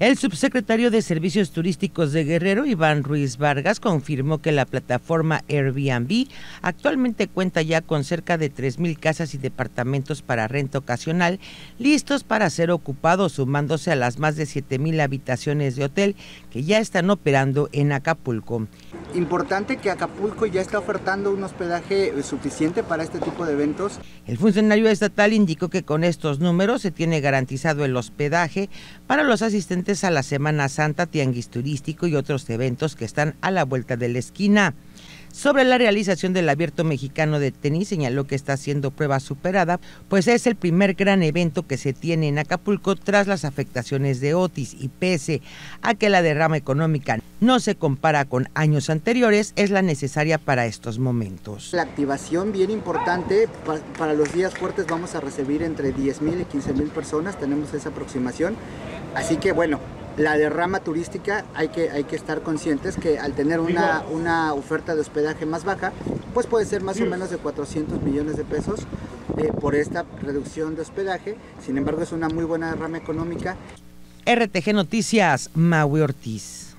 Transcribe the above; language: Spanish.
El subsecretario de Servicios Turísticos de Guerrero, Iván Ruiz Vargas, confirmó que la plataforma Airbnb actualmente cuenta ya con cerca de 3.000 casas y departamentos para renta ocasional listos para ser ocupados, sumándose a las más de 7.000 habitaciones de hotel que ya están operando en Acapulco. Importante que Acapulco ya está ofertando un hospedaje suficiente para este tipo de eventos. El funcionario estatal indicó que con estos números se tiene garantizado el hospedaje para los asistentes a la Semana Santa, Tianguis Turístico y otros eventos que están a la vuelta de la esquina. Sobre la realización del Abierto Mexicano de Tenis, señaló que está siendo prueba superada, pues es el primer gran evento que se tiene en Acapulco tras las afectaciones de Otis y pese a que la derrama económica no se compara con años anteriores, es la necesaria para estos momentos. La activación bien importante, para los días fuertes vamos a recibir entre 10 mil y 15 mil personas, tenemos esa aproximación, así que bueno, la derrama turística hay que, hay que estar conscientes que al tener una, una oferta de hospedaje más baja, pues puede ser más o menos de 400 millones de pesos eh, por esta reducción de hospedaje. Sin embargo, es una muy buena derrama económica. RTG Noticias, Maui Ortiz.